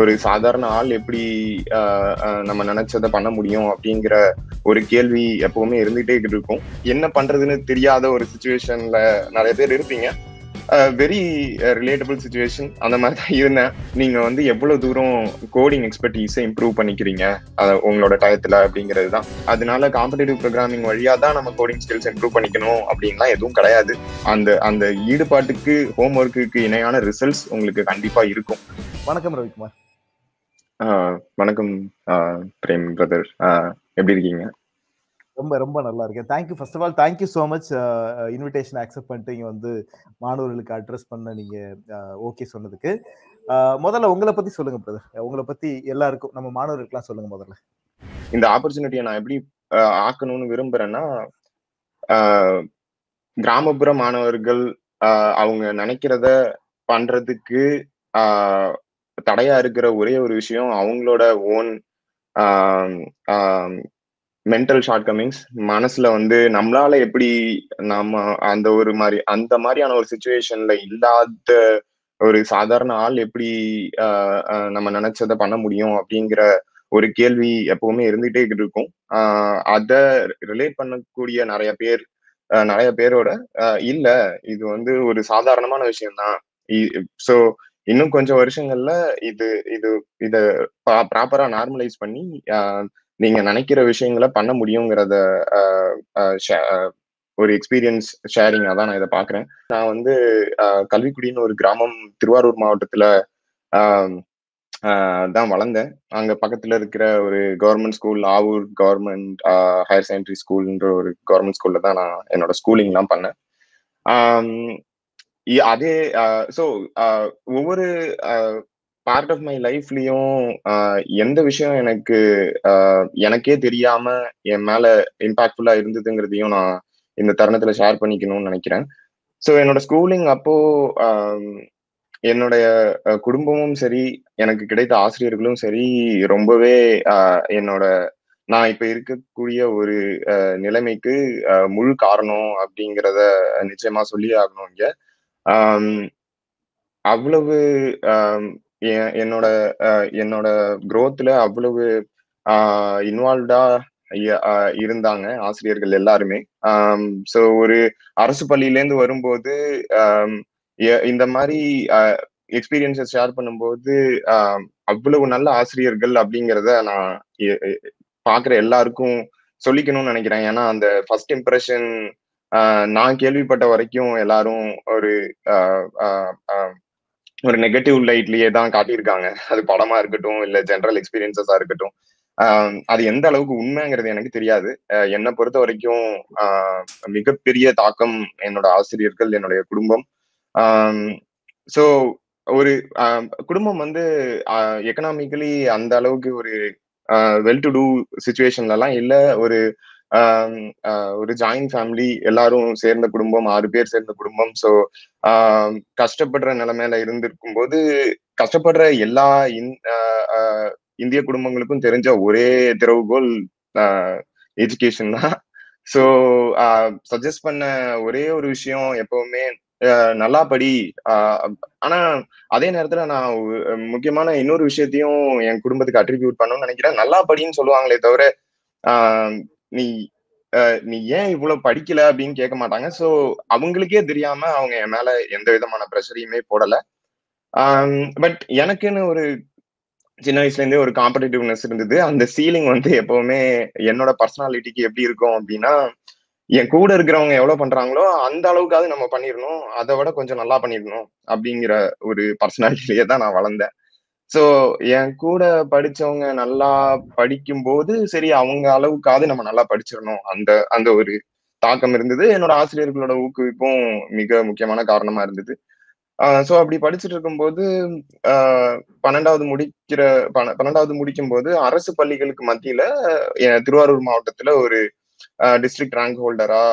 ஒரு சாதாரண ஆள் எப்படி நம்ம நினைச்சதை பண்ண முடியும் அப்படிங்கிற ஒரு கேள்வி எப்பவுமே இருந்துகிட்டே இருக்கும். என்ன பண்றதுன்னு தெரியாத ஒரு சுச்சுவேஷன்ல நிறைய பேர் இருப்பீங்க. வெரி ரிலேட்டபிள் சுச்சுவேஷன் அந்த மாதிரி தான் இருந்தேன். நீங்க வந்து எவ்வளவு தூரம் கோடிங் எக்ஸ்பர்டீஸை இம்ப்ரூவ் பண்ணிக்கிறீங்க? உங்களோட டயத்துல அப்படிங்கிறது தான் அதனால காம்படேட்டிவ் ப்ரோக்ராமிங் வழியா தான் நம்ம கோடிங் ஸ்கில்ஸ் இம்ப்ரூவ் பண்ணிக்கணும் அப்படின்லாம் எதுவும் கிடையாது. அந்த அந்த ஈடுபாட்டுக்கு ஹோம் ஒர்க்குக்கு இணையான ரிசல்ட்ஸ் உங்களுக்கு கண்டிப்பா இருக்கும். வணக்கம் ரவிக்குமார். வணக்கம் பிரேம் பிரதர். எப்படி இருக்கீங்க? ரொம்ப ரொம்ப நல்லா இருக்கேன். Thank you first of all thank you so much invitation accept பண்ணிட்டு இங்க வந்து மாணவர்களுக்கு அட்ரஸ் பண்ண நீங்க ஓகே சொன்னதுக்கு. முதல்ல உங்களை பத்தி சொல்லுங்க பிரதர் உங்களை பத்தி எல்லாருக்கும் நம்ம மாணவர்களுக்குலாம் சொல்லுங்க முதல்ல. இந்த ஆப்பர்ச்சுனிட்டியை நான் எப்படி ஆக்கணும்னு விரும்புறேன்னா ஆஹ், கிராமப்புற மாணவர்கள் அவங்க நினைக்கிறத பண்றதுக்கு தடையா இருக்கிற ஒரே ஒரு விஷயம் அவங்களோட ஓன் மென்டல் ஷார்ட் கமிங்ஸ் மனசுல வந்து நம்மளால எப்படி நம்ம அந்த ஒரு மாதிரி அந்த மாதிரியான ஒரு சுச்சுவேஷன்ல இல்லாத ஒரு சாதாரண ஆள் எப்படி ஆஹ், நம்ம நினைச்சதை பண்ண முடியும் அப்படிங்கிற ஒரு கேள்வி எப்பவுமே இருந்துகிட்டே இருக்கும். ஆஹ் அத ரிலேட் பண்ணக்கூடிய நிறைய பேர் நிறைய பேரோட இல்ல இது வந்து ஒரு சாதாரணமான விஷயம்தான். ஸோ இன்னும் கொஞ்சம் வருஷங்கள்ல இது இது இத ப்ராப்பரா நார்மலைஸ் பண்ணி நீங்க நினைக்கிற விஷயங்களை பண்ண முடியுங்கிறத ஒரு எக்ஸ்பீரியன்ஸ் ஷேரிங்காக தான் நான் இதை பாக்குறேன். நான் வந்து கல்விக்குடின்னு ஒரு கிராமம் திருவாரூர் மாவட்டத்துல தான் வளர்ந்தேன். அங்க பக்கத்துல இருக்கிற ஒரு government school Avur government higher secondary ஸ்கூல்ன்ற ஒரு கவர்மெண்ட் ஸ்கூல்ல தான் நான் என்னோட ஸ்கூலிங்லாம் பண்ணேன். அதே ஸோ ஒவ்வொரு பார்ட் ஆஃப் மை லைஃப்லயும் எந்த விஷயம் எனக்கு எனக்கே தெரியாம என் மேல இம்பாக்ட்ஃபுல்லா இருந்ததுங்கிறதையும் நான் இந்த தருணத்துல ஷேர் பண்ணிக்கணும்னு நினைக்கிறேன். ஸோ என்னோட ஸ்கூலிங் அப்போ என்னுடைய குடும்பமும் சரி எனக்கு கிடைத்த ஆசிரியர்களும் சரி ரொம்பவே என்னோட நான் இப்ப இருக்கக்கூடிய ஒரு நிலைமைக்கு முழு காரணம் அப்படிங்கிறத நிச்சயமா சொல்லியே ஆகணும் இங்க. அவ்வளவு என்னோட என்னோட குரோத்தில் அவ்வளவு இன்வால்வ்டா இருந்தாங்க ஆசிரியர்கள் எல்லாருமே. ஸோ ஒரு அரசு பள்ளியிலேருந்து வரும்போது இந்த மாதிரி எக்ஸ்பீரியன்ஸை ஷேர் பண்ணும்போது அவ்வளவு நல்ல ஆசிரியர்கள் அப்படிங்கிறத நான் பார்க்குற பாக்குற எல்லாருக்கும் சொல்லிக்கணும்னு நினைக்கிறேன். ஏன்னா அந்த ஃபர்ஸ்ட் இம்ப்ரெஷன் நான் கேள்விப்பட்ட வரைக்கும் எல்லாரும் ஒரு ஒரு நெகட்டிவ் லைட்லயே தான் காட்டியிருக்காங்க. அது படமா இருக்கட்டும் இல்ல ஜென்ரல் எக்ஸ்பீரியன்சஸா இருக்கட்டும். அது எந்த அளவுக்கு உண்மைங்கிறது எனக்கு தெரியாது. என்னை பொறுத்த வரைக்கும் மிகப்பெரிய தாக்கம் என்னோட ஆசிரியர்கள் என்னுடைய குடும்பம். ஸோ ஒரு குடும்பம் வந்து எக்கனாமிக்கலி அந்த அளவுக்கு ஒரு வெல் டு டூ சுச்சுவேஷன்லலாம் இல்லை. ஒரு ஒரு ஜாயிண்ட் ஃபேமிலி எல்லாரும் சேர்ந்த குடும்பம் ஆறு பேர் சேர்ந்த குடும்பம். ஸோ கஷ்டப்படுற நிலைமையில இருந்திருக்கும் போது கஷ்டப்படுற எல்லா ஆஹ் இந்திய குடும்பங்களுக்கும் தெரிஞ்ச ஒரே திறவுகோல் எஜுகேஷன் தான். ஸோ சஜஸ்ட் பண்ண ஒரே ஒரு விஷயம் எப்பவுமே நல்லா படி ஆனா அதே நேரத்துல நான் முக்கியமான இன்னொரு விஷயத்தையும் என் குடும்பத்துக்கு அட்ரிபியூட் பண்ணணும்னு நினைக்கிறேன். நல்லா படின்னு சொல்லுவாங்களே தவிர நீ நீ ஏன் இவ்வளவு படிக்கல அப்படின்னு கேட்க மாட்டாங்க. ஸோ அவங்களுக்கே தெரியாம அவங்க என் மேல எந்த விதமான ப்ரெஷரையுமே போடல. பட் எனக்குன்னு ஒரு சின்ன வயசுல இருந்தே ஒரு காம்படிட்டிவ்னஸ் இருந்தது. அந்த சீலிங் வந்து எப்பவுமே என்னோட பர்சனாலிட்டிக்கு எப்படி இருக்கும் அப்படின்னா என் கூட இருக்கிறவங்க எவ்வளவு பண்றாங்களோ அந்த அளவுக்காவது நம்ம பண்ணிடணும். அதை விட கொஞ்சம் நல்லா பண்ணிடணும் அப்படிங்கிற ஒரு பர்சனாலிட்டிலேயே தான் நான் வளர்ந்தேன். சோ என் கூட படிச்சவங்க நல்லா படிக்கும்போது சரி அவங்க அளவுக்காவது நம்ம நல்லா படிச்சிடணும். அந்த அந்த ஒரு தாக்கம் இருந்தது. என்னோட ஆசிரியர்களோட ஊக்குவிப்பும் மிக முக்கியமான காரணமா இருந்தது. ஸோ அப்படி படிச்சுட்டு இருக்கும்போது பன்னெண்டாவது முடிக்கிற பன்னெண்டாவது முடிக்கும் போது அரசு பள்ளிகளுக்கு மத்தியில திருவாரூர் மாவட்டத்துல ஒரு district rank ஹோல்டரா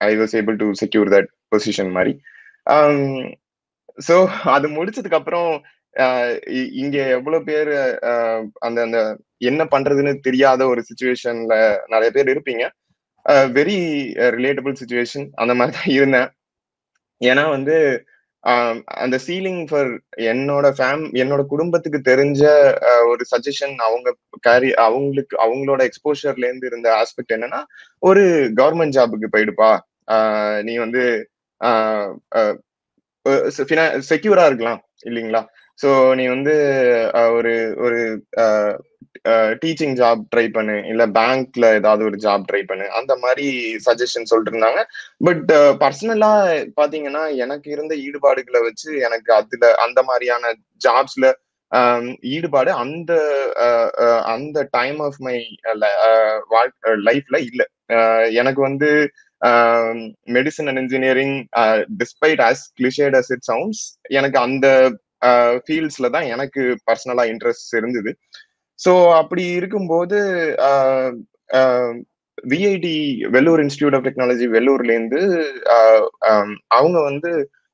I was able to secure that position மாதிரி. சோ அது முடிச்சதுக்கு அப்புறம் ஆஹ் இ- இங்க எவ்வளவு பேர் அந்த அந்த என்ன பண்றதுன்னு தெரியாத ஒரு சுச்சுவேஷன்ல நிறைய பேர் இருப்பீங்க. வெரி ரிலேட்டபிள் சுச்சுவேஷன் அந்த மாதிரி தான் இருந்தேன். ஏன்னா வந்து அந்த சீலிங் ஃபார் என்னோட ஃபேம் என்னோட குடும்பத்துக்கு தெரிஞ்ச ஒரு சஜஷன் அவங்க கேரி அவங்களுக்கு அவங்களோட எக்ஸ்போஷர்ல இருந்து இருந்த ஆஸ்பெக்ட் என்னன்னா ஒரு கவர்மெண்ட் ஜாபுக்கு போயிடுப்பா. நீ வந்து செக்யூரா இருக்கலாம் இல்லைங்களா? ஸோ நீ வந்து ஒரு ஒரு டீச்சிங் ஜாப் ட்ரை பண்ணு இல்ல பேங்க்ல ஏதாவது ஒரு ஜாப் ட்ரை பண்ணு அந்த மாதிரி சஜஷன் சொல்லிட்டு இருந்தாங்க பட் பர்சனலா பாத்தீங்கன்னா எனக்கு இருந்த ஈடுபாடுகளை வச்சு எனக்கு அதுல அந்த மாதிரியான ஜாப்ஸ்ல ஈடுபாடு அந்த அந்த டைம் ஆஃப் மை லைஃப்ல இல்ல. எனக்கு வந்து medicine and engineering despite as cliched as it sounds எனக்கு அந்த ஃபீல்ட்ஸ்ல தான் எனக்கு பர்சனலா இன்ட்ரெஸ்ட் இருந்தது. ஸோ அப்படி இருக்கும்போது VIT Vellore institute of technology வெள்ளூர்லேருந்து அவங்க வந்து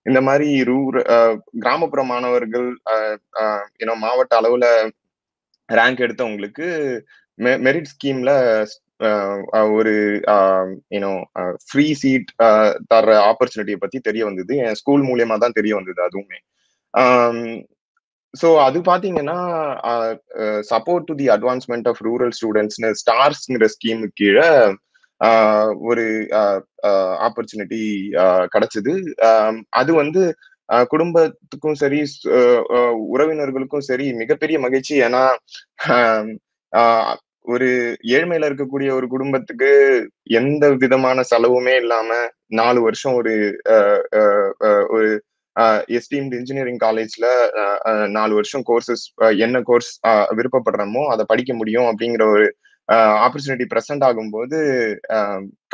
இந்த மாதிரி ரூர் கிராமப்புற மாணவர்கள் மாவட்ட அளவுல ரேங்க் எடுத்தவங்களுக்கு மெரிட் ஸ்கீம்ல ஒரு யூனோ ஃப்ரீ சீட் தர்ற ஆப்பர்ச்சுனிட்டியை பத்தி தெரிய வந்தது. என் ஸ்கூல் மூலியமா தான் தெரிய வந்தது அதுவுமே. ஸோ அது பாத்தீங்கன்னா support to the advancement of rural ஸ்டூடெண்ட்ஸ்னு ஸ்டார்ஸ்ங்கிற ஸ்கீமு கீழே ஒரு ஆப்பர்ச்சுனிட்டி கிடைச்சது. அது வந்து குடும்பத்துக்கும் சரி உறவினர்களுக்கும் சரி மிகப்பெரிய மகிழ்ச்சி. ஏன்னா ஒரு ஏழ்மையில இருக்கக்கூடிய ஒரு குடும்பத்துக்கு எந்த விதமான செலவுமே இல்லாம நாலு வருஷம் ஒரு ஒரு எஸ்டீம்டு இன்ஜினியரிங் காலேஜ்ல நாலு வருஷம் கோர்சஸ் என்ன கோர்ஸ் விருப்பப்படுறோமோ அதை படிக்க முடியும் அப்படிங்கிற ஒரு ஆப்பர்ச்சுனிட்டி ப்ரெசென்ட் ஆகும்போது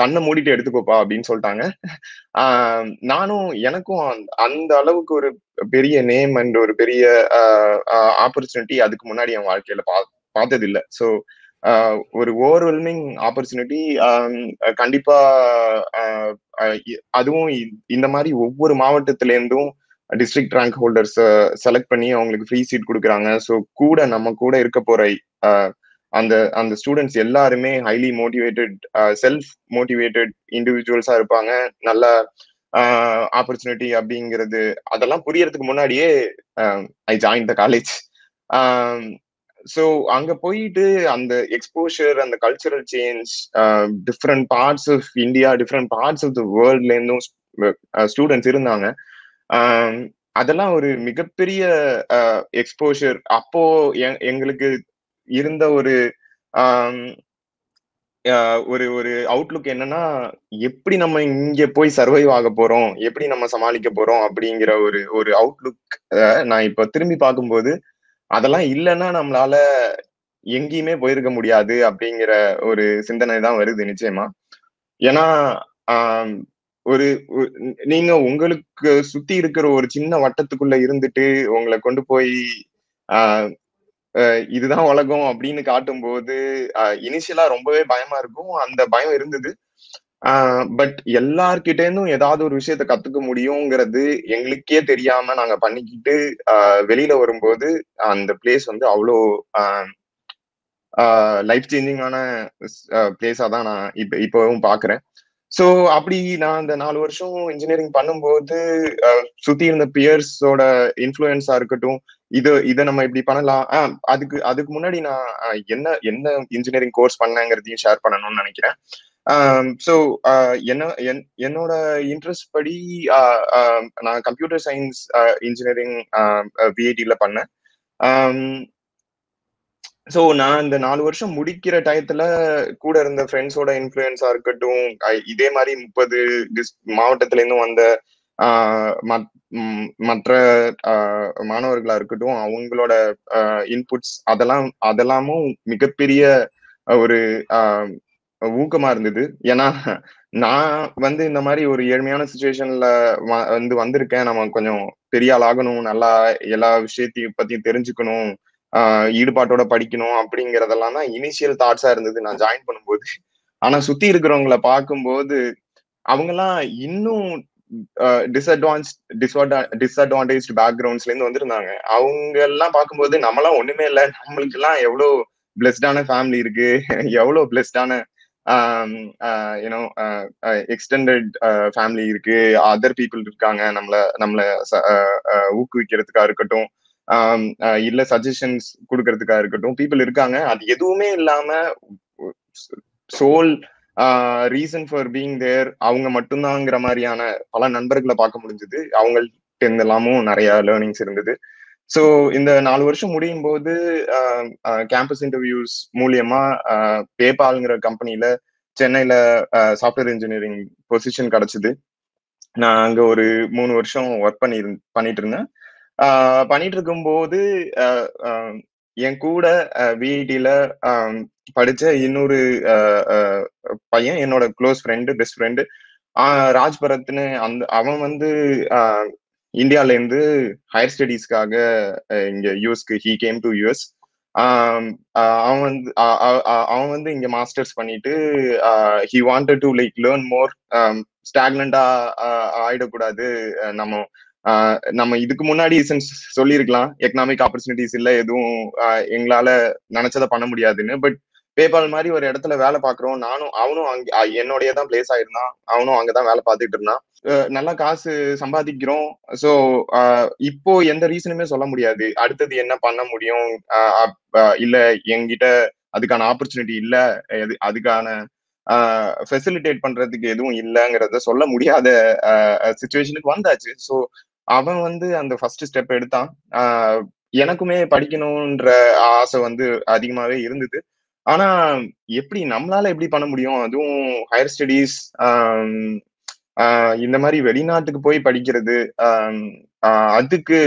கண்ணை மூடிட்டு எடுத்துக்கோப்பா அப்படின்னு சொல்லிட்டாங்க. நானும் எனக்கும் அந்த அளவுக்கு ஒரு பெரிய நேம் அண்ட் ஒரு பெரிய ஆப்பர்ச்சுனிட்டி அதுக்கு முன்னாடி என் வாழ்க்கையில பா பார்த்ததில்லை. ஸோ ஒரு ஓவர்வெல்மிங் ஆப்பர்ச்சுனிட்டி கண்டிப்பா அதுவும் இந்த மாதிரி ஒவ்வொரு மாவட்டத்துல இருந்தும் டிஸ்ட்ரிக்ட் ரேங்க் ஹோல்டர்ஸ் செலக்ட் பண்ணி அவங்களுக்கு ஃப்ரீ சீட் கொடுக்குறாங்க. ஸோ கூட நம்ம கூட இருக்க போற அந்த அந்த ஸ்டூடெண்ட்ஸ் எல்லாருமே ஹைலி மோட்டிவேட்டட் செல்ஃப் மோட்டிவேட்டட் இண்டிவிஜுவல்ஸா இருப்பாங்க. நல்ல ஆப்பர்ச்சுனிட்டி அப்படிங்கிறது அதெல்லாம் புரியறதுக்கு முன்னாடியே I join the college so அங்க போயிட்டு அந்த எக்ஸ்போஷர் அந்த cultural change different parts of India different parts of the வேர்ல்ட்ல இருந்தும் ஸ்டூடெண்ட்ஸ் இருந்தாங்க. அதெல்லாம் ஒரு மிகப்பெரிய எக்ஸ்போஷர் அப்போ எங்களுக்கு இருந்த ஒரு ஒரு ஒரு அவுட்லுக் என்னன்னா எப்படி நம்ம இங்க போய் சர்வைவ் ஆக போறோம்? எப்படி நம்ம சமாளிக்க போறோம்? அப்படிங்கிற ஒரு ஒரு அவுட்லுக் நான் இப்ப திரும்பி பார்க்கும்போது அதெல்லாம் இல்லைன்னா நம்மளால எங்கேயுமே போயிருக்க முடியாது அப்படிங்கிற ஒரு சிந்தனை தான் வருது நிச்சயமா. ஏன்னா ஒரு நீங்க உங்களுக்கு சுத்தி இருக்கிற ஒரு சின்ன வட்டத்துக்குள்ள இருந்துட்டு உங்களை கொண்டு போய் இதுதான் உலகம் அப்படின்னு காட்டும்போது இனிஷியலா ரொம்பவே பயமா இருக்கும். அந்த பயம் இருந்தது. பட் எல்லார்கிட்டேருந்தும் ஏதாவது ஒரு விஷயத்த கத்துக்க முடியுங்கிறது எங்களுக்கே தெரியாம நாங்க பண்ணிக்கிட்டு வெளியில வரும்போது அந்த பிளேஸ் வந்து அவ்வளோ லைஃப் சேஞ்சிங்கான பிளேஸா தான் நான் இப்ப இப்பவும் பாக்குறேன். ஸோ அப்படி நான் அந்த நாலு வருஷம் இன்ஜினியரிங் பண்ணும்போது சுத்தி இருந்த பியர்ஸோட இன்ஃப்ளூயன்ஸா இருக்கட்டும் இது இதை நம்ம இப்படி பண்ணலாம். அதுக்கு அதுக்கு முன்னாடி நான் என்ன என்ன இன்ஜினியரிங் கோர்ஸ் பண்ணேங்கிறதையும் ஷேர் பண்ணணும்னு நினைக்கிறேன். Um, ஸோ uh, என்ன என்னோட இன்ட்ரெஸ்ட் படி uh, um, நான் கம்ப்யூட்டர் சயின்ஸ் இன்ஜினியரிங் விஐடியில் பண்ணேன். Um, ஸோ நான் இந்த நாலு வருஷம் முடிக்கிற டயத்தில் கூட இருந்த ஃப்ரெண்ட்ஸோட இன்ஃப்ளூயன்ஸாக இருக்கட்டும் இதே மாதிரி முப்பது டிஸ் மாவட்டத்துல வந்த மற்ற மாணவர்களா இருக்கட்டும் அவங்களோட இன்புட்ஸ் அதெல்லாம் அதெல்லாமும் மிகப்பெரிய ஒரு ஊக்கமா இருந்தது. ஏன்னா நான் வந்து இந்த மாதிரி ஒரு ஏழ்மையான சுச்சுவேஷன்ல வந்து வந்திருக்கேன். நம்ம கொஞ்சம் பெரிய ஆள் ஆகணும். நல்லா எல்லா விஷயத்தையும் பத்தியும் தெரிஞ்சுக்கணும். ஈடுபாட்டோட படிக்கணும் அப்படிங்கறதெல்லாம் தான் இனிஷியல் தாட்ஸா இருந்தது நான் ஜாயின் பண்ணும்போது. ஆனா சுத்தி இருக்கிறவங்கள பார்க்கும்போது அவங்கெல்லாம் இன்னும் டிஸ்அட்வான்ஸ் டிஸ்அட்வா டிஸ்அட்வான்டேஜ் பேக்ரவுண்ட்ஸ்ல இருந்து வந்திருந்தாங்க. அவங்க எல்லாம் பார்க்கும்போது நம்மளாம் ஒண்ணுமே இல்லை. நம்மளுக்கு எல்லாம் எவ்வளவு பிளெஸ்டான ஃபேமிலி இருக்கு. எவ்வளவு பிளெஸ்டான யூனோ எக்ஸ்டெண்டட் ஃபேமிலி இருக்கு அதர் பீப்புள் இருக்காங்க நம்மள நம்மள uh, uh, ஊக்குவிக்கிறதுக்கா இருக்கட்டும் um, uh, இல்ல சஜஷன்ஸ் கொடுக்கறதுக்கா இருக்கட்டும் பீப்புள் இருக்காங்க. அது எதுவுமே இல்லாம sole reason for being there அவங்க மட்டும்தாங்கிற மாதிரியான பல நண்பர்களை பார்க்க முடிஞ்சது. அவங்கள்ட்ட இருந்தெல்லாமும் நிறைய லேர்னிங்ஸ் இருந்தது. ஸோ இந்த நாலு வருஷம் முடியும் போது கேம்பஸ் இன்டர்வியூஸ் மூலியமா பேபால்ங்கிற கம்பெனியில சென்னையில சாஃப்ட்வேர் இன்ஜினியரிங் பொசிஷன் கிடைச்சிது. நான் அங்க ஒரு மூணு வருஷம் ஒர்க் பண்ணி பண்ணிட்டு இருந்தேன். பண்ணிட்டு இருக்கும்போது என் கூட விஐடியில படிச்ச இன்னொரு பையன் என்னோட close friend best friend Raj பரத்னு அந்த அவன் வந்து இந்தியால இருந்து ஹையர் ஸ்டடீஸ்க்காக இங்க யூஎஸ்க்கு ஹீ கேம் டு யூஎஸ் அவன் வந்து அவன் வந்து இங்க மாஸ்டர்ஸ் பண்ணிட்டு he wanted to like learn more ஸ்டாக்னண்டா ஆயிடக்கூடாது. நம்ம நம்ம இதுக்கு முன்னாடி சொல்லியிருக்கலாம் எக்கனாமிக் ஆப்பர்ச்சுனிட்டிஸ் இல்லை எதுவும் எங்களால நினைச்சதை பண்ண முடியாதுன்னு பட் பேபால் மாதிரி ஒரு இடத்துல வேலை பாக்குறோம் நானும் அவனும் அங்க என்னோடய தான் பிளேஸ் ஆயிருந்தான். அவனும் அங்கதான் வேலை பார்த்துட்டு இருந்தான். நல்லா காசு சம்பாதிக்கிறோம். ஸோ இப்போ எந்த ரீசனுமே சொல்ல முடியாது. அடுத்தது என்ன பண்ண முடியும்? இல்ல என்கிட்ட அதுக்கான ஆப்பர்ச்சுனிட்டி இல்ல. அதுக்கான ஃபெசிலிட்டேட் பண்றதுக்கு எதுவும் இல்லைங்கிறத சொல்ல முடியாத சுச்சுவேஷனுக்கு வந்தாச்சு. ஸோ அவன் வந்து அந்த ஃபர்ஸ்ட் ஸ்டெப் எடுத்தான். எனக்குமே படிக்கணும்ன்ற ஆசை வந்து அதிகமாவே இருந்தது. ஆனா எப்படி நம்மளால எப்படி பண்ண முடியும்? அதுவும் ஹையர் ஸ்டடீஸ் இந்த மாதிரி வெளிநாட்டுக்கு போய் படிக்கிறது அதுக்கு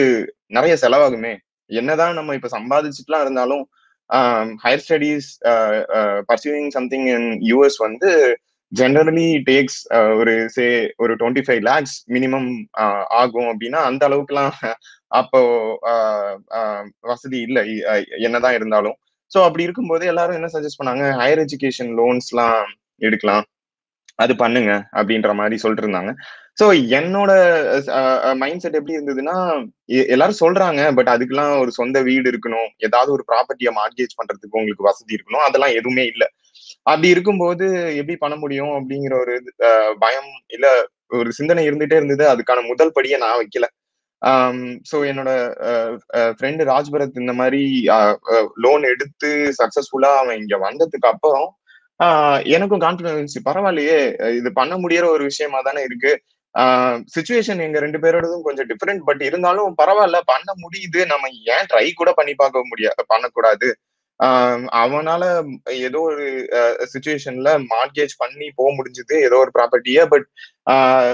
நிறைய செலவாகுமே. என்னதான் நம்ம இப்ப சம்பாதிச்சுட்டுலாம் இருந்தாலும் higher studies pursuing something in US வந்து ஜென்ரலி டேக்ஸ் ஒரு சே ஒரு டுவெண்ட்டி ஃபைவ் லேக்ஸ் மினிமம் ஆகும் அப்படின்னா அந்த அளவுக்குலாம் அப்போ வசதி இல்லை. என்னதான் இருந்தாலும். ஸோ அப்படி இருக்கும்போது எல்லாரும் என்ன சஜஸ்ட் பண்ணாங்க? ஹையர் எஜுகேஷன் லோன்ஸ்லாம் எடுக்கலாம். அது பண்ணுங்க அப்படின்ற மாதிரி சொல்லிட்டு இருந்தாங்க ஸோ என்னோட மைண்ட் செட் எப்படி இருந்ததுன்னா எல்லாரும் சொல்றாங்க பட் அதுக்கெல்லாம் ஒரு சொந்த வீடு இருக்கணும். ஏதாவது ஒரு ப்ராப்பர்ட்டியை மார்கேஜ் பண்றதுக்கு உங்களுக்கு வசதி இருக்கணும். அதெல்லாம் எதுவுமே இல்லை. அப்படி இருக்கும்போது எப்படி பண்ண முடியும் அப்படிங்கிற ஒரு பயம் இல்ல. ஒரு சிந்தனை இருந்துட்டே இருந்தது. அதுக்கான முதல் படியை நான் வைக்கல. ஸோ என்னோட ஃப்ரெண்டு ராஜ்பரத் இந்த மாதிரி லோன் எடுத்து சக்சஸ்ஃபுல்லா அவன் இங்க வந்ததுக்கு அப்புறம் எனக்கும் கான்பிடன்ஸ் பரவாயில்லையே இது பண்ண முடியற ஒரு விஷயமா தானே இருக்கு. சுச்சுவேஷன் எங்க ரெண்டு பேரோடதும் கொஞ்சம் டிஃப்ரெண்ட் பட் இருந்தாலும் பரவாயில்ல பண்ண முடியுது. நம்ம ஏன் ட்ரை கூட பண்ணி பார்க்க முடியா பண்ணக்கூடாது. அவனால ஏதோ ஒரு சுச்சுவேஷன்ல மார்கேஜ் பண்ணி போக முடிஞ்சது ஏதோ ஒரு ப்ராப்பர்ட்டிய பட்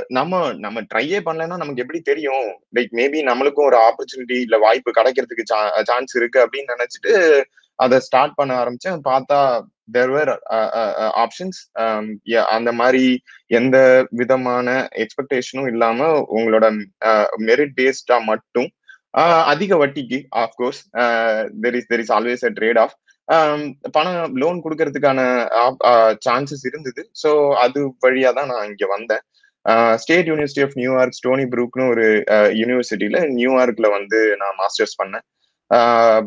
நம்ம நம்ம ட்ரையே பண்ணலன்னா நமக்கு எப்படி தெரியும்? லைக் மேபி நம்மளுக்கும் ஒரு ஆப்பர்ச்சுனிட்டி இல்ல வாய்ப்பு கிடைக்கிறதுக்கு சான்ஸ் இருக்கு அப்படின்னு நினைச்சிட்டு அதை ஸ்டார்ட் பண்ண ஆரம்பிச்சேன். பார்த்தா தேர் வேர் ஆப்ஷன்ஸ் அந்த மாதிரி எந்த விதமான எக்ஸ்பெக்டேஷனும் இல்லாம உங்களோட மெரிட் பேஸ்டா மட்டும் அதிக வட்டிக்கு of course there is there is always a trade off பணம் லோன் கொடுக்கறதுக்கான சான்சஸ் இருந்தது. ஸோ அது வழியா தான் நான் இங்க வந்தேன். State university of New York stony ப்ரூக்னு ஒரு யூனிவர்சிட்டியில நியூயார்க்ல வந்து நான் மாஸ்டர்ஸ் பண்ணேன்.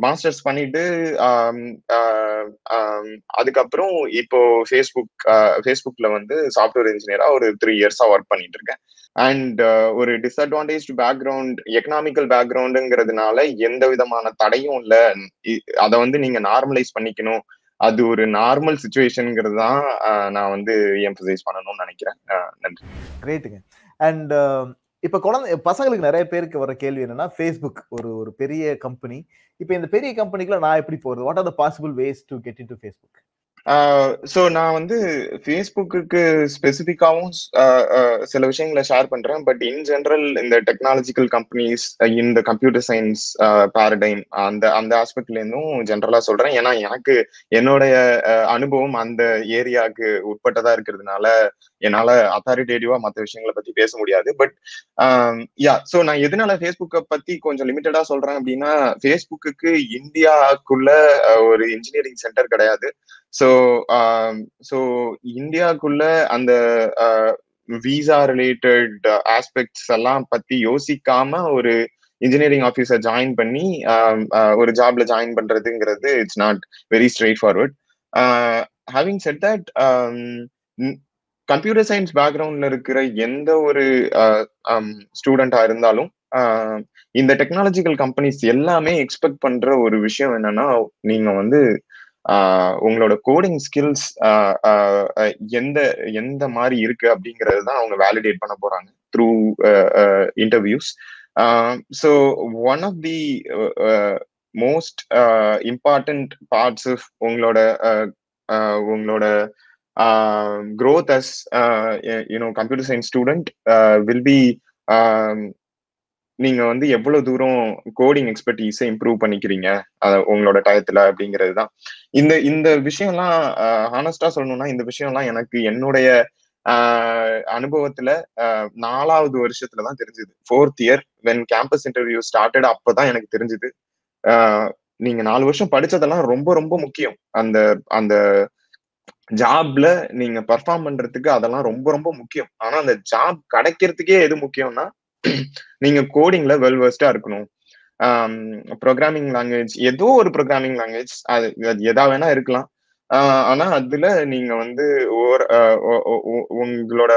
மாஸ்டர்ஸ் பண்ணிட்டு அதுக்கப்புறம் இப்போ ஃபேஸ்புக் ஃபேஸ்புக்ல வந்து சாஃப்ட்வேர் இன்ஜினியரா ஒரு த்ரீ இயர்ஸா ஒர்க் பண்ணிட்டு இருக்கேன். அண்ட் ஒரு டிஸ்அட்வான்டேஜ் பேக்ரவுண்ட் எக்கனாமிக்கல் பேக்ரவுண்டுங்கிறதுனால எந்த விதமான தடையும் இல்லை. அதை வந்து நீங்க நார்மலைஸ் பண்ணிக்கணும். அது ஒரு நார்மல் சுச்சுவேஷனுங்கிறது தான் நான் வந்து எம்பசைஸ் பண்ணணும்னு நினைக்கிறேன். நன்றி. கிரேட்டுங்க அண்ட் இப்ப குழந்தை பசங்களுக்கு நிறைய பேருக்கு வர கேள்வி என்னன்னா ஃபேஸ்புக் ஒரு ஒரு பெரிய கம்பெனி இப்ப இந்த பெரிய கம்பெனிக்குள்ள நான் எப்படி போறது? What are the possible ways to get in to Facebook so நான் வந்து ஃபேஸ்புக்கு ஸ்பெசிஃபிக்காகவும் சில விஷயங்களை ஷேர் பண்ணுறேன் பட் இன் ஜென்ரல் இந்த டெக்னாலஜிக்கல் கம்பெனிஸ் இந்த கம்ப்யூட்டர் சயின்ஸ் பேரடைம் அந்த அந்த ஆஸ்பெக்ட்லேருந்தும் இருந்தும் சொல்கிறேன் ஏன்னா எனக்கு என்னுடைய அனுபவம் அந்த ஏரியாவுக்கு உட்பட்டதாக இருக்கிறதுனால என்னால் அத்தாரிட்டேட்டிவாக மற்ற விஷயங்களை பற்றி பேச முடியாது. பட் யா ஸோ நான் எதனால ஃபேஸ்புக்கை பற்றி கொஞ்சம் லிமிட்டடாக சொல்கிறேன் அப்படின்னா ஃபேஸ்புக்கு இந்தியாவுக்குள்ள ஒரு இன்ஜினியரிங் சென்டர் கிடையாது. ஸோ ஸோ um, இந்தியாவுக்குள்ள அந்த விசா ரிலேட்டட் ஆஸ்பெக்ட்ஸ் எல்லாம் பத்தி யோசிக்காம ஒரு இன்ஜினியரிங் ஆஃபீஸர் ஜாயின் பண்ணி um, ஒரு ஜாப்ல ஜாயின் பண்றதுங்கிறது it's not very straightforward having said that computer science பேக்ரவுண்ட்ல இருக்கிற எந்த ஒரு ஸ்டூடெண்டா um, இருந்தாலும் ஆஹ் இந்த டெக்னாலஜிக்கல் கம்பெனிஸ் எல்லாமே எக்ஸ்பெக்ட் பண்ற ஒரு விஷயம் என்னன்னா நீங்க வந்து உங்களோட கோடிங் ஸ்கில்ஸ் எந்த எந்த மாதிரி இருக்கு அப்படிங்கிறது தான் அவங்க வேலிடேட் பண்ண போறாங்க through interviews so one of the most important parts of உங்களோட உங்களோட growth as uh, you know computer science student will be நீங்க வந்து எவ்வளவு தூரம் கோடிங் எக்ஸ்பர்டீஸை இம்ப்ரூவ் பண்ணிக்கிறீங்க? உங்களோட டயத்துல அப்படிங்கிறது தான் இந்த இந்த விஷயம்லாம் ஹானஸ்டா சொல்லணும்னா இந்த விஷயம்லாம் எனக்கு என்னுடைய அனுபவத்துல நாலாவது வருஷத்துல தான் தெரிஞ்சது. Fourth year when campus interview started அப்பதான் எனக்கு தெரிஞ்சது. நீங்க நாலு வருஷம் படிச்சதெல்லாம் ரொம்ப ரொம்ப முக்கியம். அந்த அந்த ஜாப்ல நீங்க பர்ஃபார்ம் பண்றதுக்கு அதெல்லாம் ரொம்ப ரொம்ப முக்கியம். ஆனா அந்த ஜாப் கிடைக்கிறதுக்கே எது முக்கியம்னா நீங்க கோடிங்ல வெல் வெஸ்டா இருக்கணும். ப்ரோக்ராமிங் லாங்குவேஜ் ஏதோ ஒரு ப்ரோக்ராமிங் லாங்குவேஜ் அது எதா வேணா இருக்கலாம். ஆனா அதுல நீங்க வந்து உங்களோட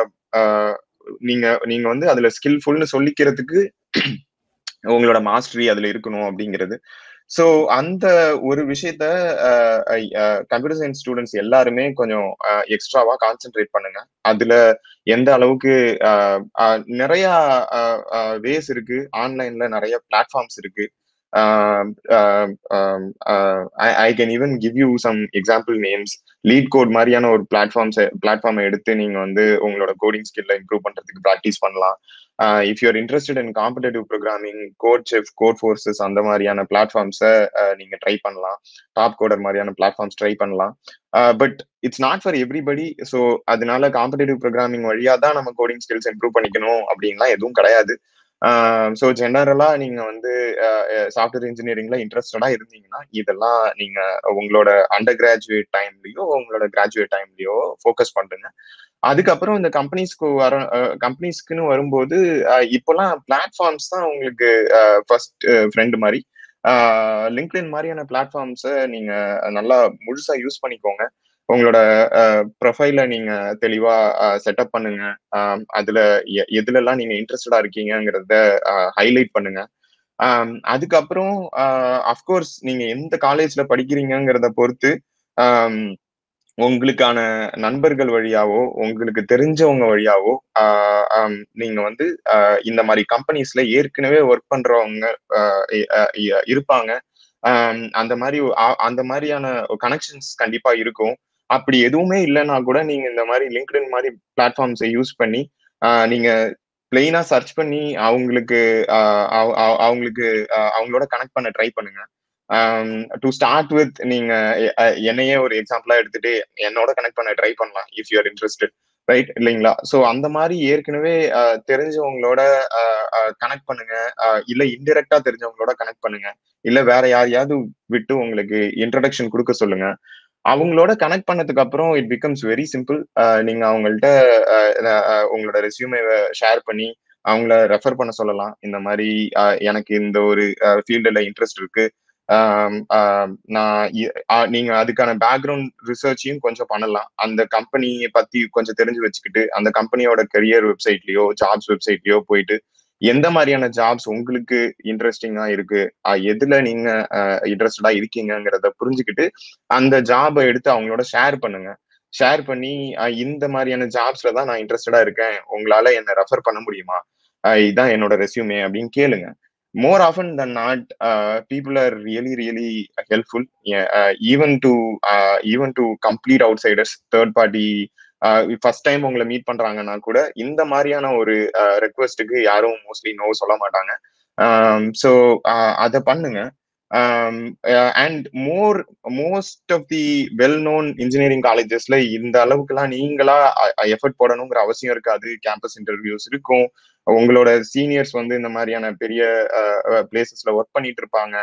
நீங்க நீங்க வந்து அதுல ஸ்கில்ஃபுல்னு சொல்லிக்கிறதுக்கு உங்களோட மாஸ்டரி அதுல இருக்கணும் அப்படிங்கிறது. ஸோ அந்த ஒரு விஷயத்த கம்ப்யூட்டர் சயின்ஸ் ஸ்டூடெண்ட்ஸ் எல்லாருமே கொஞ்சம் எக்ஸ்ட்ராவா கான்சென்ட்ரேட் பண்ணுங்க. அதுல எந்த அளவுக்கு நிறைய வேஸ் இருக்கு. ஆன்லைன்ல நிறைய பிளாட்ஃபார்ம்ஸ் இருக்கு. I can even give you some example names leet code மாதிரியான ஒரு பிளாட்ஃபார்ம்ஸ் பிளாட்ஃபார்மை எடுத்து நீங்க வந்து உங்களோட கோடிங் ஸ்கில்ல இம்ப்ரூவ் பண்றதுக்கு ப்ராக்டிஸ் பண்ணலாம். If you're interested in competitive programming CodeChef Codeforces அந்த மாதிரியான பிளாட்ஃபார்ம்ஸை நீங்க ட்ரை பண்ணலாம். டாப் கோடர் மாதிரியான பிளாட்ஃபார்ம்ஸ் ட்ரை பண்ணலாம். But it's not for everybody so அதனால காம்படேட்டிவ் ப்ரோக்ராமிங் வழியா தான் நம்ம கோடிங் ஸ்கில்ஸ் இம்ப்ரூவ் பண்ணிக்கணும் அப்படின்லாம் எதுவும் கிடையாது. ஸோ ஜெனரலா நீங்க வந்து சாஃப்ட்வேர் இன்ஜினியரிங்ல இன்ட்ரெஸ்டடா இருந்தீங்கன்னா இதெல்லாம் நீங்க உங்களோட அண்டர் கிராஜுவேட் டைம்லயோ உங்களோட கிராஜுவேட் டைம்லயோ ஃபோக்கஸ் பண்ணுங்க. அதுக்கப்புறம் இந்த கம்பெனிஸ்க்கு வர கம்பெனிஸ்க்குன்னு வரும்போது இப்போலாம் பிளாட்ஃபார்ம்ஸ் தான் உங்களுக்கு ஃபர்ஸ்ட் ஃப்ரெண்டு மாதிரி. லிங்க்டின் மாதிரியான பிளாட்ஃபார்ம்ஸை நீங்க நல்லா முழுசா யூஸ் பண்ணிக்கோங்க. உங்களோட ப்ரொஃபைல நீங்க தெளிவா செட்டப் பண்ணுங்க. அதுல எதுல எல்லாம் நீங்க இன்ட்ரெஸ்டடா இருக்கீங்கிறத ஹைலைட் பண்ணுங்க. அதுக்கப்புறம் அஃப்கோர்ஸ் நீங்க எந்த காலேஜ்ல படிக்கிறீங்கிறத பொறுத்து உங்களுக்கான நண்பர்கள் வழியாவோ உங்களுக்கு தெரிஞ்சவங்க வழியாவோ நீங்க வந்து இந்த மாதிரி கம்பெனிஸ்ல ஏற்கனவே ஒர்க் பண்றவங்க இருப்பாங்க. அந்த மாதிரி அந்த மாதிரியான கனெக்ஷன்ஸ் கண்டிப்பா இருக்கும். அப்படி எதுவுமே இல்லைன்னா கூட நீங்க இந்த மாதிரி லிங்க்டின் மாதிரி பிளாட்ஃபார்ம்ஸை யூஸ் பண்ணி நீங்க பிளெயினா சர்ச் பண்ணி அவங்களுக்கு அவங்களுக்கு அவங்களோட கனெக்ட் பண்ண ட்ரை பண்ணுங்க. டு ஸ்டார்ட் வித் நீங்க என்னையே ஒரு எக்ஸாம்பிளா எடுத்துட்டு என்னோட கனெக்ட் பண்ண ட்ரை பண்ணலாம் இஃப் யூஆர் இன்ட்ரெஸ்டட் ரைட் இல்லைங்களா? ஸோ அந்த மாதிரி ஏற்கனவே தெரிஞ்சவங்களோட கனெக்ட் பண்ணுங்க. இல்ல இன்டெரக்டா தெரிஞ்சவங்களோட கனெக்ட் பண்ணுங்க. இல்ல வேற யாரையாவது விட்டு உங்களுக்கு இன்ட்ரடக்ஷன் கொடுக்க சொல்லுங்க. அவங்களோட கனெக்ட் பண்ணதுக்கு அப்புறம் இட் பிகம்ஸ் வெரி சிம்பிள் நீங்க அவங்கள்ட்ட உங்களோட ரெசியூமை ஷேர் பண்ணி அவங்கள ரெஃபர் பண்ண சொல்லலாம். இந்த மாதிரி எனக்கு இந்த ஒரு ஃபீல்டில் இன்ட்ரெஸ்ட் இருக்கு. நான் நீங்க அதுக்கான பேக்ரவுண்ட் ரிசர்ச்சையும் கொஞ்சம் பண்ணலாம். அந்த கம்பெனியை பத்தி கொஞ்சம் தெரிஞ்சு வச்சுக்கிட்டு அந்த கம்பெனியோட கரியர் வெப்சைட்லயோ ஜாப்ஸ் வெப்சைட்லயோ போயிட்டு எந்த மாதிரியான ஜாப்ஸ் உங்களுக்கு இன்ட்ரெஸ்டிங்கா இருக்கு? எதுல நீங்க இன்ட்ரெஸ்டடா இருக்கீங்கிறத புரிஞ்சுக்கிட்டு அந்த ஜாபை எடுத்து அவங்களோட ஷேர் பண்ணுங்க. ஷேர் பண்ணி இந்த மாதிரியான ஜாப்ஸ்ல தான் நான் இன்ட்ரெஸ்டடா இருக்கேன். உங்களால என்ன ரெஃபர் பண்ண முடியுமா? இதுதான் என்னோட ரெசியூமே அப்படின்னு கேளுங்க. More often than not people are really really helpful even to even to complete outsiders third party first time உங்களை மீட் பண்றாங்கன்னா கூட இந்த மாதிரியான ஒரு ரெக்வஸ்ட்டுக்கு யாரும் மோஸ்ட்லி நோ சொல்ல மாட்டாங்க. ஸோ அதை பண்ணுங்க. And more most of the well known engineering காலேஜஸ்ல இந்த அளவுக்குலாம் நீங்களா எஃபர்ட் போடணுங்கிற அவசியம் இருக்காது. கேம்பஸ் இன்டர்வியூஸ் இருக்கும். உங்களோட சீனியர்ஸ் வந்து இந்த மாதிரியான பெரிய பிளேசஸ்ல ஒர்க் பண்ணிட்டு இருப்பாங்க.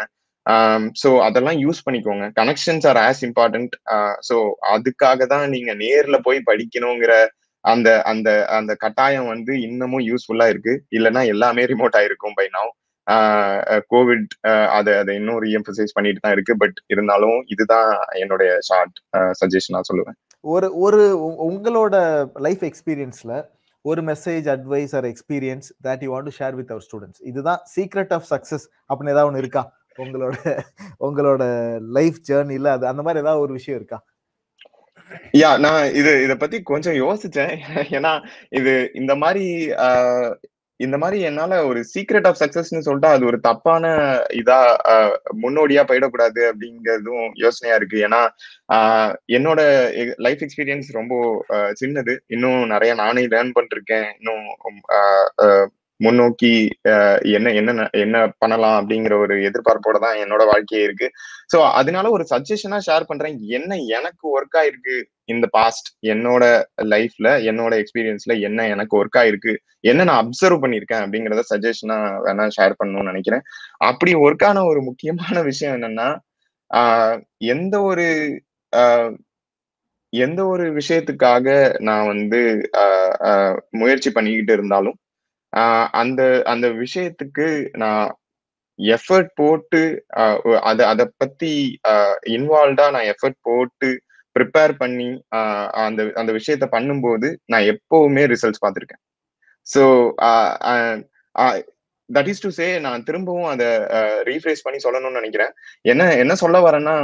Um, ஸோ அதெல்லாம் யூஸ் பண்ணிக்கோங்க. Connections are as important so அதுக்காக தான் நீங்க நேர்ல போய் படிக்கணுங்கிற அந்த அந்த அந்த கட்டாயம் வந்து இன்னமும் யூஸ்ஃபுல்லா இருக்கு. இல்லைன்னா எல்லாமே ரிமோட் ஆயிருக்கும் பை நவ் கோவிட் அதை அதை இன்னும் ரீஎம்பசைஸ் பண்ணிட்டு தான் இருக்கு. பட் இருந்தாலும் இதுதான் என்னுடைய ஷார்ட் uh, சஜஷனா சொல்லுவேன். ஒரு ஒரு உங்களோட லைஃப் எக்ஸ்பீரியன்ஸ்ல ஒரு message advice or experience that you want to share with our students இதுதான் சீக்ரெட் ஆஃப் சக்சஸ் அப்படின்னு ஏதாவது ஒன்று இருக்கா? உங்களோட உங்களோட லைஃப் ஜேர்னில அது அந்த மாதிரி ஏதாவது ஒரு விஷயம் இருக்கா? யா நான் இது இத பத்தி கொஞ்சம் யோசிச்சேன். ஏன்னா இது இந்த மாதிரி இந்த மாதிரி என்னால ஒரு சீக்ரெட் ஆஃப் சக்சஸ்னு சொல்லிட்டு அது ஒரு தப்பான இதா முன்னோடியா போயிடக்கூடாது அப்படிங்கிறதும் யோசனையா இருக்கு. ஏன்னா என்னோட லைஃப் எக்ஸ்பீரியன்ஸ் ரொம்ப சின்னது. இன்னும் நிறைய நானே லேர்ன் பண்ணிருக்கேன். இன்னும் முன்னோக்கி என்ன என்ன என்ன பண்ணலாம் அப்படிங்கிற ஒரு எதிர்பார்ப்போட தான் என்னோட வாழ்க்கையே இருக்கு. ஸோ அதனால ஒரு சஜஷனா ஷேர் பண்றேன். என்ன எனக்கு ஒர்க் ஆயிருக்கு இந்த பாஸ்ட் என்னோட லைஃப்ல என்னோட எக்ஸ்பீரியன்ஸ்ல என்ன எனக்கு ஒர்க் ஆயிருக்கு? என்ன நான் அப்சர்வ் பண்ணியிருக்கேன் அப்படிங்கிறத சஜஷனா வேணா ஷேர் பண்ணணும்னு நினைக்கிறேன். அப்படி ஒர்க் ஆன ஒரு முக்கியமான விஷயம் என்னன்னா எந்த ஒரு எந்த ஒரு விஷயத்துக்காக நான் வந்து முயற்சி பண்ணிக்கிட்டு இருந்தாலும் அந்த அந்த விஷயத்துக்கு நான் எஃபர்ட் போட்டு அதை அதை பத்தி இன்வால்வ்டா நான் எஃபர்ட் போட்டு ப்ரிப்பேர் பண்ணி அந்த அந்த விஷயத்த பண்ணும்போது நான் எப்பவுமே ரிசல்ட்ஸ் பார்த்துருக்கேன். So that is to say நான் திரும்பவும் அதை ரீஃப்ரேஸ் பண்ணி சொல்லணும்னு நினைக்கிறேன். என்ன என்ன சொல்ல வரேன்னா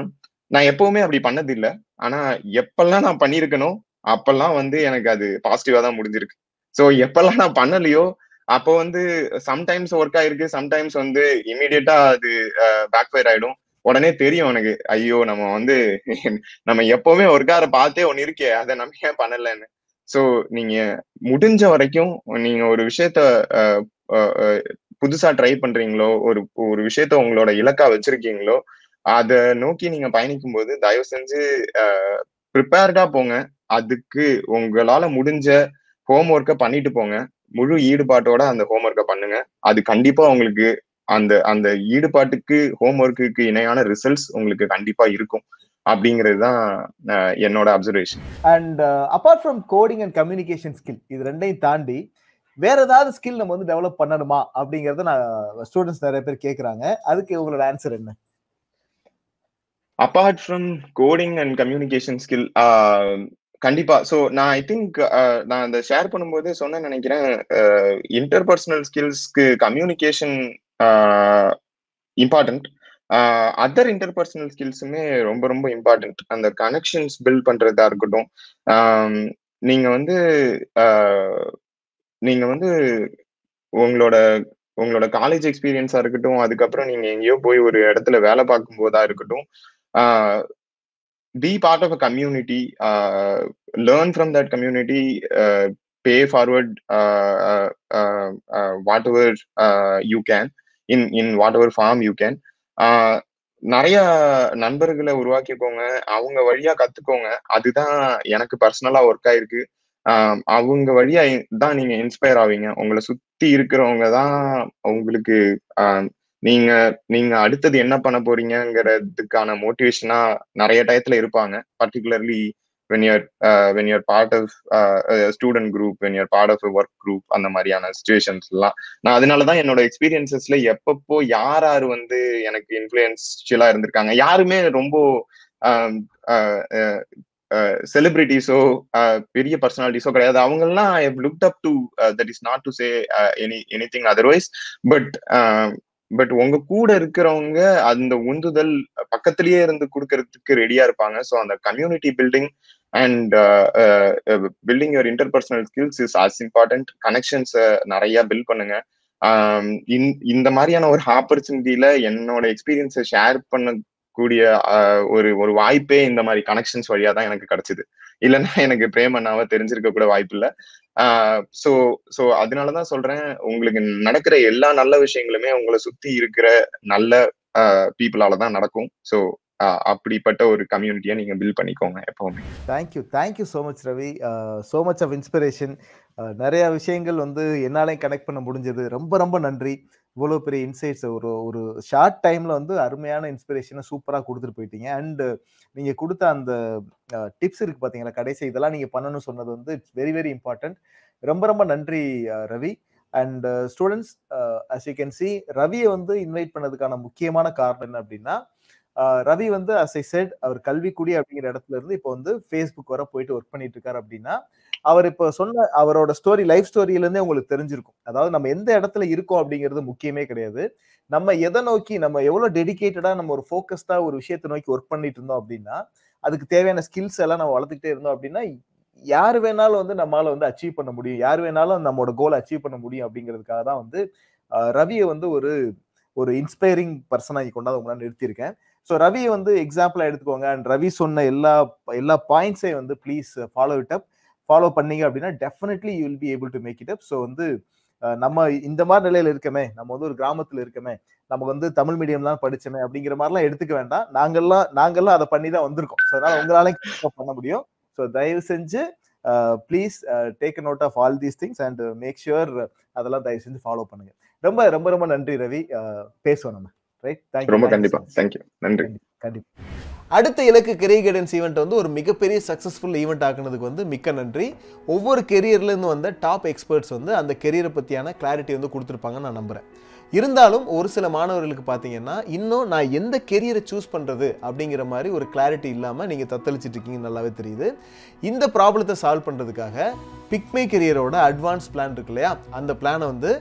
நான் எப்பவுமே அப்படி பண்ணதில்லை. ஆனா எப்பெல்லாம் நான் பண்ணியிருக்கனோ அப்பெல்லாம் வந்து எனக்கு அது பாசிட்டிவா தான் முடிஞ்சிருக்கு. ஸோ எப்பெல்லாம் நான் பண்ணலையோ அப்போ வந்து சம்டைம்ஸ் ஒர்க் ஆயிருக்கு சம்டைம்ஸ் வந்து இமீடியட்டா அது பேக் ஃபயர் ஆயிடும். உடனே தெரியும் எனக்கு ஐயோ நம்ம வந்து நம்ம எப்பவுமே ஒர்க்கார பார்த்தே ஒன்னு இருக்கே அதை நம்ம ஏன் பண்ணலன்னு. ஸோ நீங்க முடிஞ்ச வரைக்கும் நீங்க ஒரு விஷயத்த புதுசா ட்ரை பண்றீங்களோ ஒரு ஒரு விஷயத்த உங்களோட இலக்கா வச்சிருக்கீங்களோ அதை நோக்கி நீங்க பயணிக்கும் போது தயவு செஞ்சு ப்ரிப்பேர்டா போங்க. அதுக்கு உங்களால முடிஞ்ச ஹோம் ஒர்க்கை பண்ணிட்டு போங்க. முழு ஈடுபாட்டோட அந்த ஹோம் ஒர்க்கை பண்ணுங்க. அது கண்டிப்பா உங்களுக்கு அந்த அந்த ஈடுபாட்டுக்கு ஹோம் ஒர்க்குக்கு இணையான ரிசல்ட்ஸ் உங்களுக்கு கண்டிப்பா இருக்கும் அப்படிங்கிறது தான் என்னோட observation and apart from coding and communication skill இது ரெண்டையும் தாண்டி வேற ஏதாவது ஸ்கில் நம்ம வந்து டெவலப் பண்ணணுமா அப்படிங்கறத நான் ஸ்டூடெண்ட்ஸ் நிறைய பேர் கேட்கறாங்க அதுக்கு உங்களோட ஆன்சர் என்ன? Apart from coding and communication skill கண்டிப்பா. ஸோ நான் ஐ திங்க் uh, நான் அந்த ஷேர் பண்ணும்போது சொன்ன நினைக்கிறேன் இன்டர்பர்சனல் ஸ்கில்ஸ்க்கு கம்யூனிகேஷன் இம்பார்ட்டன்ட் அதர் இன்டர்பர்சனல் ஸ்கில்ஸுமே ரொம்ப ரொம்ப இம்பார்ட்டன்ட் அந்த கனெக்ஷன்ஸ் பில்ட் பண்றதா இருக்கட்டும். Um, நீங்க வந்து uh, நீங்க வந்து உங்களோட உங்களோட காலேஜ் எக்ஸ்பீரியன்ஸா இருக்கட்டும் அதுக்கப்புறம் நீங்க எங்கேயோ போய் ஒரு இடத்துல வேலை பார்க்கும் போதா இருக்கட்டும் uh, be part of a community uh, learn from that community uh, pay forward uh, uh, uh, uh whatever you can in in whatever form you can. நிறைய நண்பர்களை உருவாக்கிக்கோங்க. அவங்க வழியா கத்துக்கோங்க. அதுதான் எனக்கு பர்சனலா ஒர்க் ஆயிருக்கு. அவங்க வழியா தான் நீங்க இன்ஸ்பயர் ஆவீங்க. உங்களை சுத்தி இருக்கிறவங்க தான் உங்களுக்கு நீங்க நீங்க அடுத்தது என்ன பண்ண போறீங்கிறதுக்கான மோட்டிவேஷனா நிறைய டயத்துல இருப்பாங்க. Particularly when you're when you're part of student group when you're part of work group அந்த மாதிரியான சுச்சுவேஷன்ஸ் எல்லாம். நான் அதனாலதான் என்னோட எக்ஸ்பீரியன்சஸ்ல எப்பப்போ யார் யார் வந்து எனக்கு இன்ஃபுளுன்ஷியலா இருந்திருக்காங்க யாருமே ரொம்ப um, uh, uh, uh, செலிபிரிட்டிஸோ பெரிய பர்சனாலிட்டிஸோ கிடையாது. அவங்கெல்லாம் I look up to that is not to say any anything otherwise but but உங்க கூட இருக்கிறவங்க அந்த உந்துதல் பக்கத்திலேயே இருந்து கொடுக்கறதுக்கு ரெடியா இருப்பாங்க. ஸோ அந்த community building and building your interpersonal skills is as important கனெக்ஷன்ஸை நிறைய பில்ட் பண்ணுங்க. Um, இந்த மாதிரியான ஒரு ஆப்பர்ச்சுனிட்டியில என்னோட எக்ஸ்பீரியன்ஸை ஷேர் பண்ணக்கூடிய uh, ஒரு ஒரு வாய்ப்பே இந்த மாதிரி கனெக்ஷன்ஸ் வழியா தான் எனக்கு கிடைச்சது. இல்லைன்னா எனக்கு பிரேமண்ணாவை தெரிஞ்சிருக்க கூட வாய்ப்பு இல்லை. ஸோ ஸோ அதனாலதான் சொல்றேன் உங்களுக்கு நடக்கிற எல்லா நல்ல விஷயங்களுமே உங்களை சுத்தி இருக்கிற நல்ல பீப்புளால தான் நடக்கும். ஸோ அப்படிப்பட்ட ஒரு கம்யூனிட்டியை நீங்க பில்ட் பண்ணிக்கோங்க எப்பவுமே. Thank you thank you so much Ravi so much of inspiration நிறைய விஷயங்கள் வந்து என்னாலையும் கனெக்ட் பண்ண முடிஞ்சது. ரொம்ப ரொம்ப நன்றி. இவ்வளோ பெரிய இன்சைட்ஸ் ஒரு ஒரு ஷார்ட் டைம்ல வந்து அருமையான இன்ஸ்பிரேஷனை சூப்பராக கொடுத்துட்டு போயிட்டீங்க. அண்டு நீங்கள் கொடுத்த அந்த டிப்ஸ் இருக்கு பார்த்தீங்களா கடைசி இதெல்லாம் நீங்கள் பண்ணணும்னு சொன்னது வந்து இட்ஸ் வெரி வெரி இம்பார்ட்டன்ட் ரொம்ப ரொம்ப நன்றி Ravi. And students as you can see ரவியை வந்து இன்வைட் பண்ணதுக்கான முக்கியமான காரணம் என்ன அப்படின்னா ரவி வந்து அஸ் ஐ செட் அவர் கல்விக்குடி அப்படிங்கிற இடத்துல இருந்து இப்போ வந்து ஃபேஸ்புக் வர போயிட்டு ஒர்க் பண்ணிட்டு இருக்காரு அப்படின்னா அவர் இப்போ சொன்ன அவரோட ஸ்டோரி லைஃப் ஸ்டோரியில இருந்தே உங்களுக்கு தெரிஞ்சிருக்கும். அதாவது நம்ம எந்த இடத்துல இருக்கோம் அப்படிங்கிறது முக்கியமே கிடையாது. நம்ம எதை நோக்கி நம்ம எவ்வளவு டெடிக்கேட்டடா நம்ம ஒரு ஃபோக்கஸ்டா ஒரு விஷயத்தை நோக்கி ஒர்க் பண்ணிட்டு இருந்தோம் அப்படின்னா அதுக்கு தேவையான ஸ்கில்ஸ் எல்லாம் நம்ம வளர்த்துக்கிட்டே இருந்தோம் அப்படின்னா யார் வேணாலும் வந்து நம்மளால வந்து அச்சீவ் பண்ண முடியும். யார் வேணாலும் நம்மளோட கோலை அச்சீவ் பண்ண முடியும் அப்படிங்கிறதுக்காக தான் வந்து ரவியை வந்து ஒரு ஒரு இன்ஸ்பைரிங் பர்சனாக கொண்டாந்து உங்களால் நிறுத்தியிருக்கேன். ஸோ ரவியை வந்து எக்ஸாம்பிளாக எடுத்துக்கோங்க. அண்ட் ரவி சொன்ன எல்லா எல்லா பாயிண்ட்ஸையும் வந்து please follow it up follow பண்ணீங்க அப்படின்னா definitely you will be able to make it up so வந்து நம்ம இந்த மாதிரி நிலையில இருக்கமே நம்ம வந்து ஒரு கிராமத்துல இருக்கமே நமக்கு வந்து தமிழ் மீடியம்லாம் படிச்சோமே அப்படிங்கிற மாதிரிலாம் எடுத்துக்க வேண்டாம். நாங்கெல்லாம் நாங்கெல்லாம் அதை பண்ணி தான் வந்திருக்கோம். ஸோ அதனால உங்களால பண்ண முடியும். ஸோ தயவு செஞ்சு please take note of all these things and make sure அதெல்லாம் தயவு செஞ்சு ஃபாலோ பண்ணுங்க. ரொம்ப ரொம்ப ரொம்ப நன்றி ரவி. பேசுவோம் நம்ம. ரைட் ரொம்ப கண்டிப்பா. தேங்க்யூ நன்றி. கண்டிப்பா. அடுத்த இலக்கு கெரியர் கைடன்ஸ் ஈவெண்ட் வந்து ஒரு மிகப்பெரிய சக்ஸஸ்ஃபுல் ஈவெண்ட் ஆக்குனதுக்கு வந்து மிக்க நன்றி. ஒவ்வொரு கெரியர்லேருந்து வந்த டாப் எக்ஸ்பர்ட்ஸ் வந்து அந்த கெரியரை பற்றியான கிளாரிட்டி வந்து கொடுத்துருப்பாங்கன்னு நான் நம்புகிறேன் இருந்தாலும் ஒரு சில மாணவர்களுக்கு பார்த்தீங்கன்னா இன்னும் நான் எந்த கெரியரை சூஸ் பண்ணுறது அப்படிங்கிற மாதிரி ஒரு கிளாரிட்டி இல்லாமல் நீங்கள் தத்தளிச்சிட்டு இருக்கீங்க நல்லாவே தெரியுது. இந்த ப்ராப்ளத்தை சால்வ் பண்ணுறதுக்காக பிக்மே கெரியரோட அட்வான்ஸ் பிளான் இருக்கு இல்லையா? அந்த பிளானை வந்து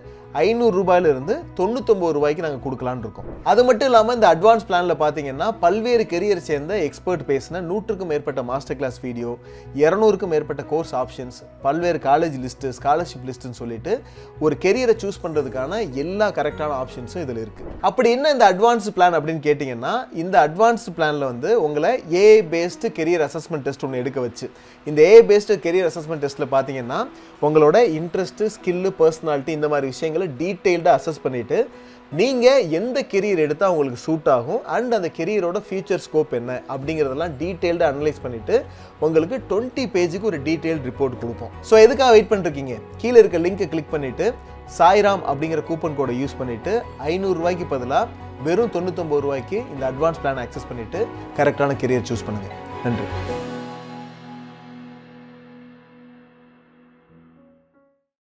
ஐநூறு ரூபாயிலிருந்து தொண்ணூத்தொம்பது ரூபாய்க்கு நாங்கள் கொடுக்கலான்னு இருக்கோம். அது மட்டும் இல்லாமல் இந்த அட்வான்ஸ் பிளானில் பார்த்தீங்கன்னா பல்வேறு கெரியர் சேர்ந்த எக்ஸ்பர்ட் பேசின நூற்றுக்கும் மேற்பட்ட மாஸ்டர் கிளாஸ் வீடியோ இரநூறுக்கும் மேற்பட்ட கோர்ஸ் ஆப்ஷன்ஸ் பல்வேறு காலேஜ் லிஸ்ட்டு ஸ்காலர்ஷிப் லிஸ்ட்டுன்னு சொல்லிட்டு ஒரு கெரியரை சூஸ் பண்ணுறதுக்கான எல்லா கரெக்டான ஆப்ஷன்ஸும் இதில் இருக்குது அப்படி என்ன இந்த அட்வான்ஸ் பிளான் அப்படின்னு கேட்டிங்கன்னா இந்த அட்வான்ஸ் பிளானில் வந்து உங்களை AI based career assessment test ஒன்று எடுக்க வச்சு இந்த ஏஐ பேஸ்டு கெரியர் அசஸ்மெண்ட் டெஸ்ட்டில் பார்த்தீங்கன்னா உங்களோட இன்ட்ரெஸ்ட்டு ஸ்கில்லு பர்சனாலிட்டி இந்த மாதிரி விஷயங்களை டீட்டெயில்டாக அசஸ் பண்ணிவிட்டு நீங்கள் எந்த கெரியர் எடுத்தால் உங்களுக்கு சூட் ஆகும் அண்ட் அந்த கெரியரோட ஃபியூச்சர் ஸ்கோப் என்ன அப்படிங்கிறதெல்லாம் டீட்டெயில்டாக அனலைஸ் பண்ணிவிட்டு உங்களுக்கு டுவெண்ட்டி பேஜுக்கு ஒரு டீட்டெயில் ரிப்போர்ட் கொடுப்போம். ஸோ எதுக்காக வெயிட் பண்ணிருக்கீங்க? கீழே இருக்க லிங்கை கிளிக் பண்ணிவிட்டு சாய்ராம் அப்படிங்கிற கூப்பன் கோடை யூஸ் பண்ணிவிட்டு ஐநூறுரூவாய்க்கு பதிலாக வெறும் தொண்ணூத்தொம்பது ரூபாய்க்கு இந்த அட்வான்ஸ் பிளான் அக்சஸ் பண்ணிவிட்டு கரெக்டான கெரியர் சூஸ் பண்ணுங்கள் நன்றி.